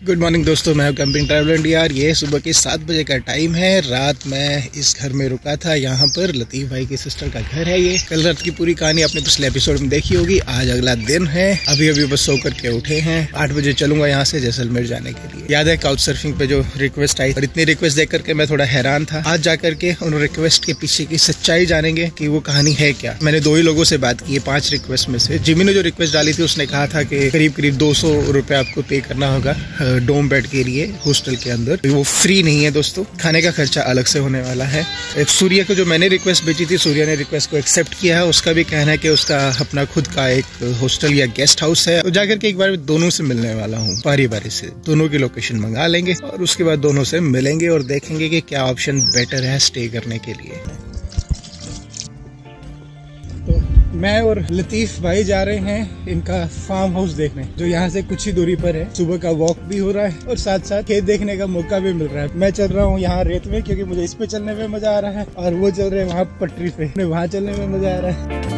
Good morning दोस्तों, मैं camping travel India ये सुबह के सात बजे का टाइम है। रात मैं इस घर में रुका था, यहाँ पर लतीफ़ भाई की सिस्टर का घर है ये। कल रात की पूरी कहानी आपने पिछले एपिसोड में देखी होगी। आज अगला दिन है। अभी अभी बस सो करके उठे हैं। आठ बजे चलूँगा यहाँ से जैसलमेर जाने के लिए। याद है काउच सर्फिंग पे जो रिक्वेस्ट आई और इतनी रिक्वेस्ट देख करके मैं थोड़ा हैरान था। आज जाकर के उन रिक्वेस्ट के पीछे की सच्चाई जानेंगे की वो कहानी है क्या। मैंने दो ही लोगों से बात की है पाँच रिक्वेस्ट में से। जिमी ने जो रिक्वेस्ट डाली थी, उसने कहा था की करीब करीब दो सौ आपको पे करना होगा। डोम बेड के लिए हॉस्टल के अंदर। वो फ्री नहीं है दोस्तों। खाने का खर्चा अलग से होने वाला है। एक सूर्य को जो मैंने रिक्वेस्ट भेजी थी, सूर्य ने रिक्वेस्ट को एक्सेप्ट किया है। उसका भी कहना है कि उसका अपना खुद का एक हॉस्टल या गेस्ट हाउस है। तो जाकर के एक बार दोनों से मिलने वाला हूँ। बारी बारी से। दोनों की लोकेशन मंगा लेंगे और उसके बाद दोनों से मिलेंगे और देखेंगे कि क्या ऑप्शन बेटर है स्टे करने के लिए। मैं और लतीफ भाई जा रहे हैं इनका फार्म हाउस देखने, जो यहाँ से कुछ ही दूरी पर है। सुबह का वॉक भी हो रहा है और साथ साथ खेत देखने का मौका भी मिल रहा है। मैं चल रहा हूँ यहाँ रेत में, क्योंकि मुझे इस पे चलने में मज़ा आ रहा है और वो चल रहे हैं वहाँ पटरी पे। वहाँ चलने में मज़ा आ रहा है।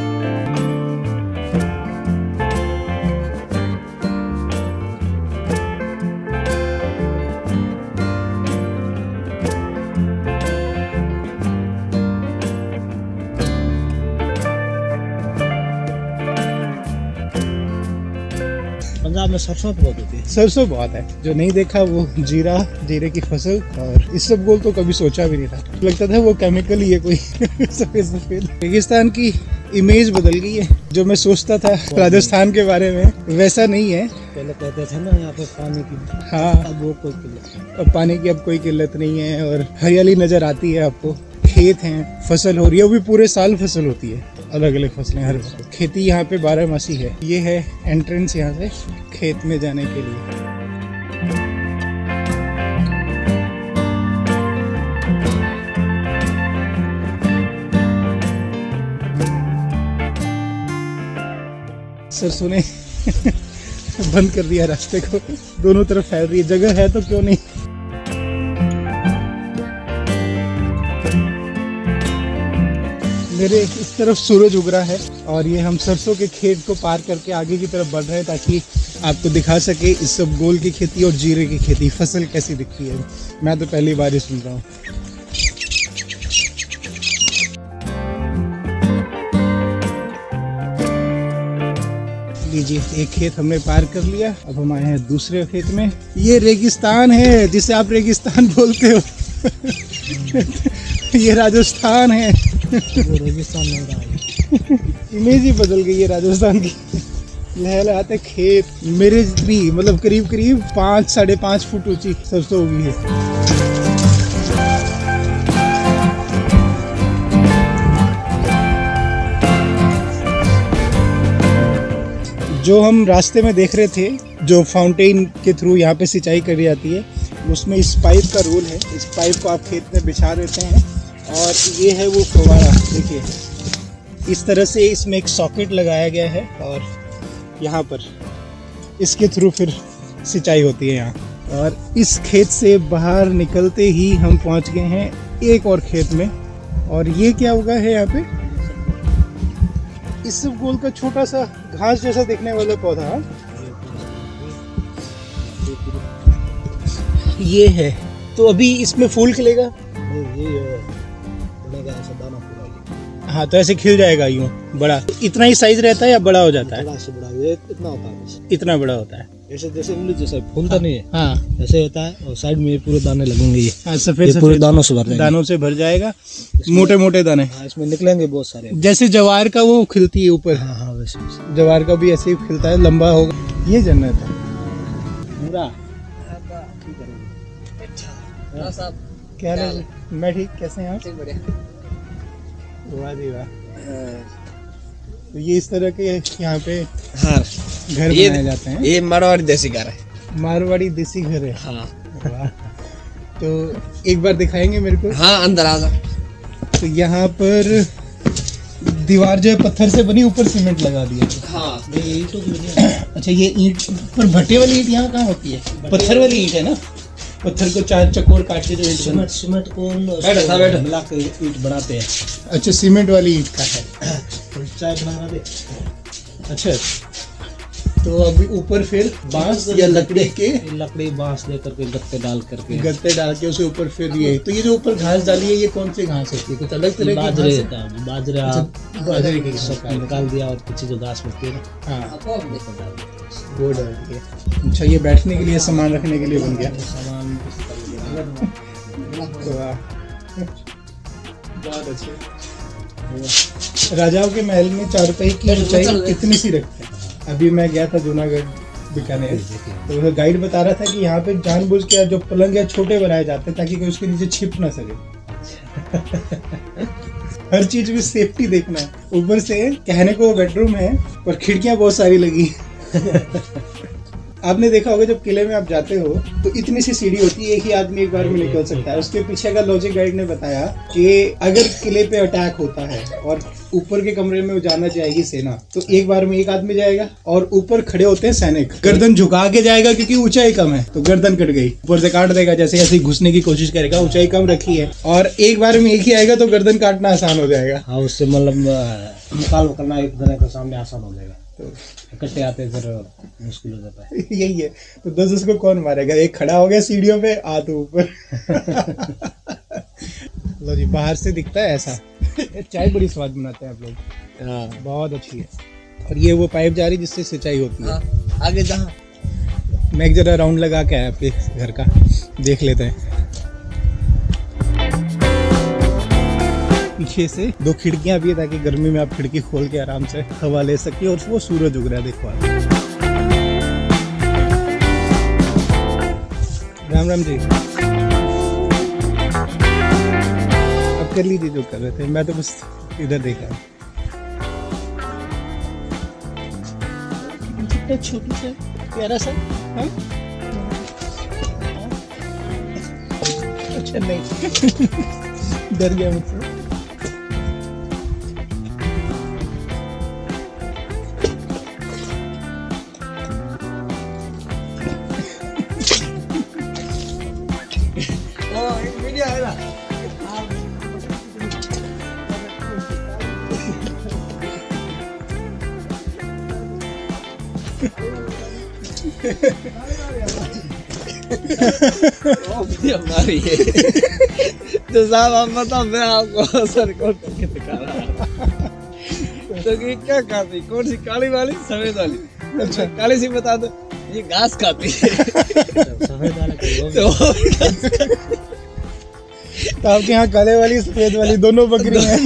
पंजाब में सरसों बहुत होती है। सरसों बहुत है। जो नहीं देखा वो जीरा, जीरे की फ़सल और इस सब गोल तो कभी सोचा भी नहीं था। लगता था वो केमिकल ही है कोई। सफ़ेद सफ़ेद। रेगिस्तान की इमेज बदल गई है। जो मैं सोचता था राजस्थान के बारे में, वैसा नहीं है। पहले कहते थे ना यहाँ पे पानी की हाँ। अब वो कोई किल्लत अब पानी की अब कोई किल्लत नहीं है और हरियाली नज़र आती है आपको। खेत हैं फ़सल हो रही है वो भी पूरे साल फ़सल होती है। अलग अलग फ़सलें हर खेती यहाँ पे बारह मासी है। ये है एंट्रेंस यहाँ से खेत में जाने के लिए। सरसों ने बंद कर दिया रास्ते को। दोनों तरफ़ फैल रही है। जगह है तो क्यों नहीं? मेरे इस तरफ़ सूरज उग रहा है और ये हम सरसों के खेत को पार करके आगे की तरफ़ बढ़ रहे हैं ताकि आपको दिखा सके इस सब गोल की खेती और जीरे की खेती। फ़सल कैसी दिखती है? मैं तो पहली बार ही सुन रहा हूँ। लीजिए एक खेत हमने पार कर लिया। अब हम आए हैं दूसरे खेत में। ये रेगिस्तान है जिसे आप रेगिस्तान बोलते हो। ये राजस्थान है। वो रेगिस्तान नहीं रहा। है इमेज ही बदल गई है राजस्थान की। लहलहाते खेत। मेरे जितनी मतलब करीब करीब पाँच साढ़े पाँच फुट ऊँची सरसों उगी है। जो हम रास्ते में देख रहे थे, जो फाउंटेन के थ्रू यहाँ पे सिंचाई करी जाती है, उसमें इस पाइप का रोल है। इस पाइप को आप खेत में बिछा देते हैं और ये है वो फवारा, देखिए। इस तरह से इसमें एक सॉकेट लगाया गया है और यहाँ पर इसके थ्रू फिर सिंचाई होती है यहाँ। और इस खेत से बाहर निकलते ही हम पहुँच गए हैं एक और खेत में। और ये क्या उगा है यहाँ पे? इस गोल का छोटा सा घास जैसा देखने वाला पौधा। ये है। तो अभी इसमें फूल खिलेगा। हाँ तो ऐसे खिल जाएगा यूँ बड़ा। इतना ही साइज़ रहता है या बड़ा हो जाता है? बड़ा से बड़ा इतना होता है इतना बड़ा होता है। जैसे जैसे उंगली जैसे फूलता नहीं है। हाँ। ऐसे होता है और साइड में ये पूरे दाने लगेंगे ये। हाँ सफ़ेद ये पूरे दानों से भर जाएँगे। दानों से भर जाएगा। मोटे मोटे दाने। हाँ इसमें निकलेंगे बहुत सारे। जैसे जवार का वो खिलती है ऊपर। हाँ हाँ वैसे वैसे। जवार का भी ऐसे ही खिलता है लंबा होगा। ये जन्नत है पूरा क्या हाल है? मैं ठीक कैसे हैं आप? वाह जी वाह। तो ये इस तरह के यहाँ पे? हाँ। घर बनाए जाते हैं। ये मारवाड़ी देसी घर है। मारवाड़ी देसी घर है। हाँ। तो एक बार दिखाएँगे मेरे को? हाँ अंदर आ जा तो यहाँ पर दीवार जो है पत्थर से बनी ऊपर सीमेंट लगा दिया। हाँ ये ईंटों की बनी है। अच्छा ये ईंट पर भट्टे वाली ईंट यहाँ कहाँ होती है? पत्थर वाली ईंट है ना? पत्थर को चार चकोर काट के जो सीमेंट सीमेंट को बैठो, मिला के ईंट बनाते हैं। अच्छा सीमेंट वाली ईंट का है। चाय बना दे। अच्छा तो अभी ऊपर फिर बाँस या लकड़ी के लकड़ी बाँस लेकर के गत्ते डाल करके। गत्ते डाल के उसे ऊपर फिर ये। तो ये जो ऊपर घास डाली है ये कौन सी घास होती है? कुछ अलग तरह बाजरे है? बाजरे अच्छा, की निकाल दिया और पीछे जो घास होती है हाँ। वो डाल दिया। अच्छा ये बैठने के लिए सामान रखने के लिए बन गया। सामान तो बहुत अच्छे राजाओं के महल में चारपाई की ऊंचाई कितनी सी रखते हैं? अभी मैं गया था जूनागढ़ बीकानेर। तो वह गाइड बता रहा था कि यहाँ पे जानबूझ के जो पलंग है छोटे बनाए जाते हैं ताकि कोई उसके नीचे छिप ना सके। हर चीज़ में सेफ्टी देखना है। ऊपर से कहने को बेडरूम है पर खिड़कियाँ बहुत सारी लगी। आपने देखा होगा जब किले में आप जाते हो तो इतनी सी सीढ़ी होती है एक ही आदमी एक बार में निकल सकता है। उसके पीछे का लॉजिक गाइड ने बताया कि अगर किले पे अटैक होता है और ऊपर के कमरे में जाना चाहेगी सेना। तो एक बार में एक आदमी जाएगा और ऊपर खड़े होते हैं सैनिक। गर्दन झुका के जाएगा क्योंकि ऊंचाई कम है तो गर्दन कट गई। ऊपर से काट देगा जैसे ऐसे घुसने की कोशिश करेगा ऊंचाई कम रखी है। और एक बार में एक ही आएगा तो गर्दन काटना आसान हो जाएगा। हाँ उससे मतलब निकाल करना एक तरह का सामने आसान हो जाएगा। तो इकट्ठे आते फिर मुश्किल हो जाता है। यही है। तो दस उसको कौन मारेगा? एक खड़ा हो गया सीढ़ियों पे आ तो ऊपर। लो जी बाहर से दिखता है ऐसा। चाय बड़ी स्वाद बनाते हैं आप लोग। बहुत अच्छी है। और ये वो पाइप जा रही है जिससे सिंचाई होती है। हाँ, आगे जहाँ। मैं एक जरा राउंड लगा के आया आपके घर का। देख लेते हैं। पीछे से दो खिड़कियाँ भी है ताकि गर्मी में आप खिड़की खोल के आराम से हवा ले सके और वो सूरज उग रहा है देखो आप। राम राम जी। कर लीजिए जो कर रहे थे। मैं तो बस इधर देखा कितना छोटू सा प्यारा सा? हाँ? अच्छा नहीं। डर गया मुझसे। वीडियो है ना। हमारी है तो साहब आप बताओ मैं आपको सर कौन करके दिखा रहा तो ये क्या खाती कौन सी काली वाली सफ़ेद वाली अच्छा काली सी बता दो ये घास खाती है। सफ़ेद वाला तो आपके यहाँ काले वाली सफ़ेद वाली दोनों बकरी हैं।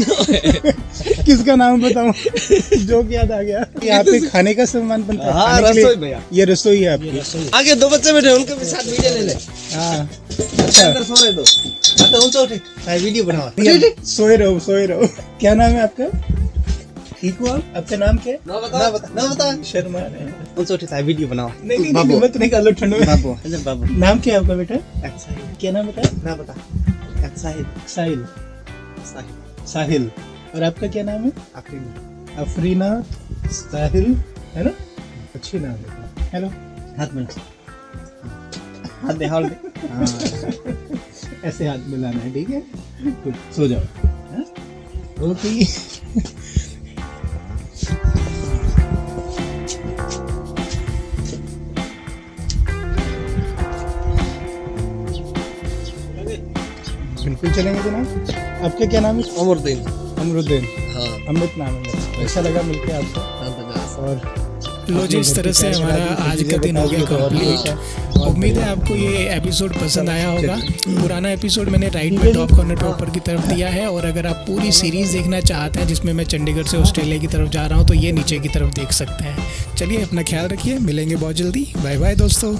किसका नाम बताऊँ? जो याद आ गया। यहाँ पे खाने का सामान बनता है। हाँ, रसोई भैया। ये रसोई है आपकी। आगे दो बच्चे बैठे उनके भी साथ वीडियो ले ले। हाँ। अच्छा। अंदर सो रहे दो। अच्छा ऊँचा उठे। वीडियो बनाओ। सोए रहो सोए रहो। क्या नाम है आपका? ठीक हो आप? आपका नाम क्या है? ना बता ना बता ना बता शर्मा हैं। ऊँचा उठे वीडियो बनाओ। नहीं नहीं, नहीं मत निकालो ठंड में। बाबू। अरे बाबू। नाम क्या है आपका बेटा? अच्छा क्या नाम बताया ना बता। अच्छा साहिल। साहिल। साहिल। और आपका क्या नाम है? आखिरी अफरीना साहिल है ना? अच्छी नाम है। हेलो। हाथ में हाथ दे हाथ दे। हाँ। ऐसे हाथ मिलाना है ठीक है? गुड सो जाओ। हाँ? ओके। बिल्कुल चलेंगे जनाब। आपका क्या नाम है? अमरदीन। अमरुद्दीन। हाँ। अमृत नाम है। अच्छा लगा मिलके आपको और लो जी इस तरह से हमारा आज का दिन हो गया कंप्लीट उम्मीद है आपको ये एपिसोड पसंद आया होगा। पुराना एपिसोड मैंने राइट में टॉप कॉर्नर पे ऊपर की तरफ़ दिया है। और अगर आप पूरी सीरीज़ देखना चाहते हैं जिसमें मैं चंडीगढ़ से ऑस्ट्रेलिया की तरफ़ जा रहा हूँ तो ये नीचे की तरफ़ देख सकते हैं। चलिए अपना ख्याल रखिए। मिलेंगे बहुत जल्दी। बाय बाय दोस्तों।